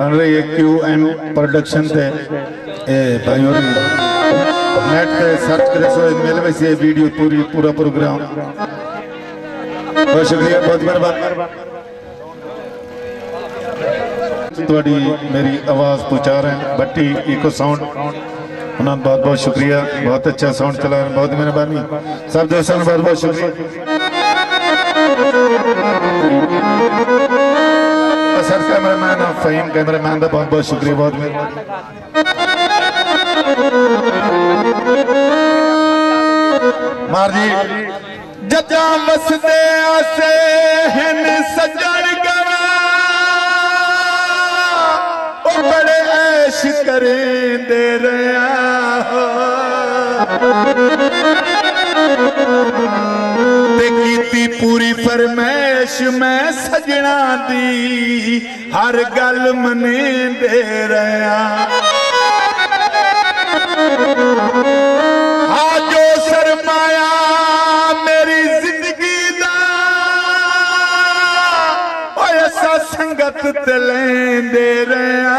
बन रही है क्यू एम प्रोडक्शन से। नेट पे सर्च करे, सो मिल में से वीडियो पूरी, पूरा प्रोग्राम बहुत शुक्रिया, बहुत मेहरबान। थोड़ी मेरी आवाज़ पहुँचा रहे हैं बट्टी इको साउंड उन्होंने बहुत बहुत शुक्रिया, बहुत अच्छा साउंड चला रहे बहुत मेहरबानी। सब दोस्तों बहुत बहुत शुक्रिया। सर कैमरा फहीम कैमरामैन का बहुत बहुत शुक्रिया, बहुत मार जी जदा मसदे आसे हन सजन गवा ओ बड़े ऐश करें दे हो ਕੀਤੀ ਪੂਰੀ ਫਰਮੈਸ਼ ਮੈਂ ਸਜਣਾ ਦੀ। ਹਰ ਗੱਲ ਮਨੇਂਦੇ ਰਿਆ ਆ ਜੋ ਸਰਮਾਇਆ ਮੇਰੀ ਜ਼ਿੰਦਗੀ ਦਾ। ਓਏ ਅਸਾਂ ਸੰਗਤ ਤੇ ਲੈਂਦੇ ਰਿਆ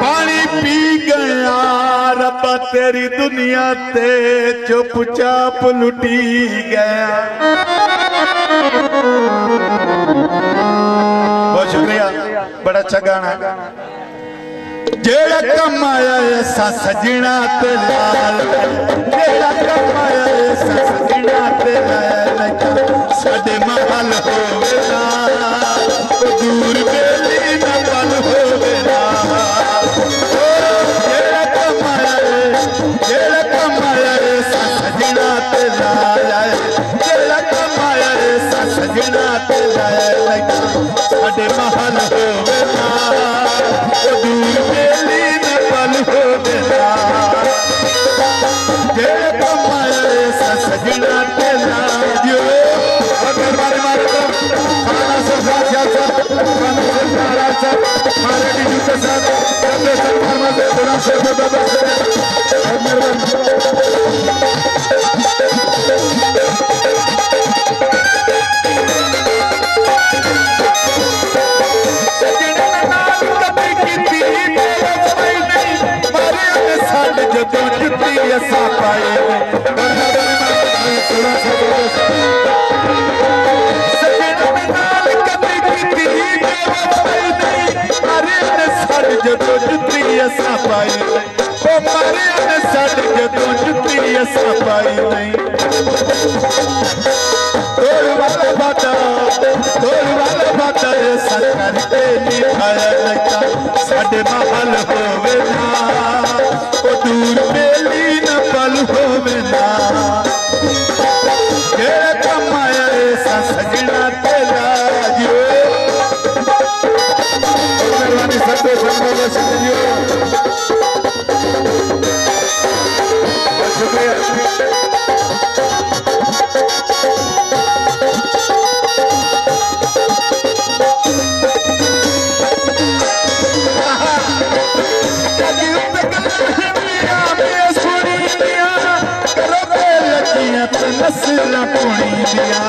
पानी पी गया, रब तेरी दुनिया ते चुप चाप लुटी गया। बहुत शुक्रिया, बड़ा अच्छा गाना जेड़ा कम कमाया ऐसा सजना ते लाल जेड़ा कम कमाया ऐसा सजना ते लाल सदे महल होवे मारे की जूते साथ सब सब फरमा से थोड़ा से पल होवे ना ओ दूर बेली न पल होवे ना के कमाया ऐसा सजना तेरा जियो सर्वानी सतो संभव सतियो असला पुणिया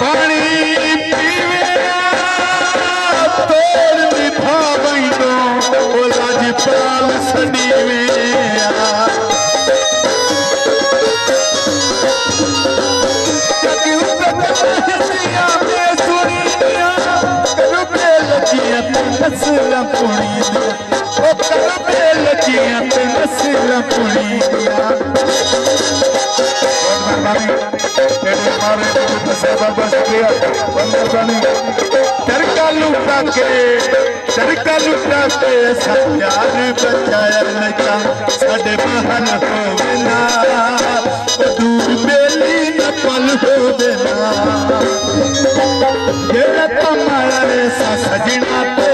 पानी पीवेरा तोर मिठा बैंदो ओला जी पाल सडीवेरा असला पुणिया ओ करबे लचिया लुटा के सजना पे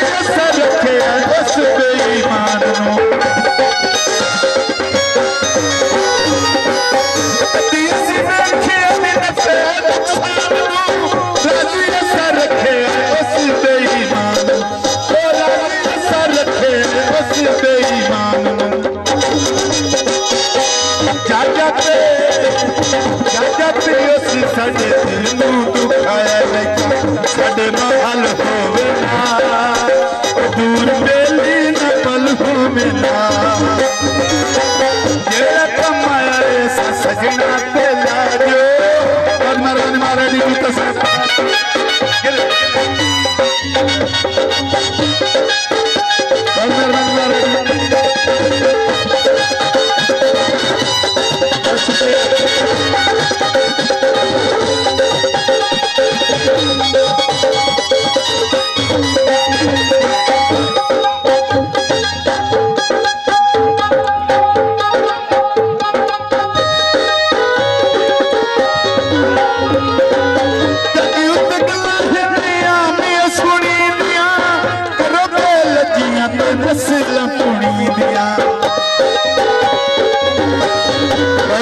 रखे रखे रखे चाचा चाचा para amiguitos.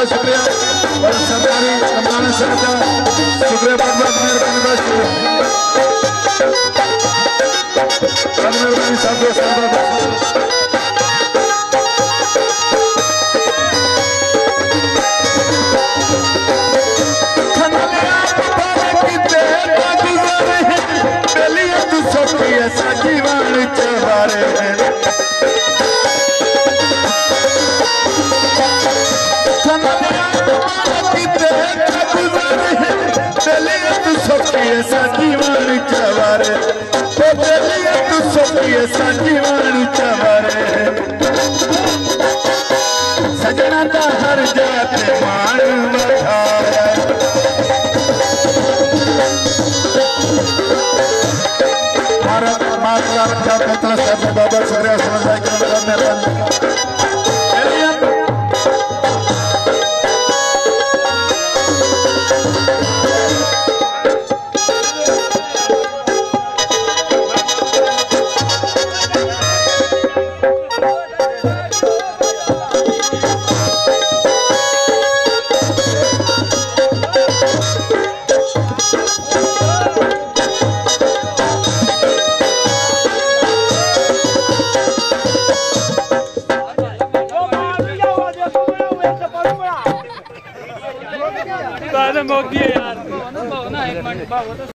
बहुत शुक्रिया। और सब कमलान का। शुक्रिया बहुत बहुत मेहरबानी बहुत शुक्रिया मेहरबानी सब दोस्तों दीवान चवारे तो चलिए तू सोपिए सा दीवान चवारे सजना ता हर जात मान बठाया भारत माता का पेत्र सब बाबा सूर्य समझाई कर मेहरबान रोक दिए यार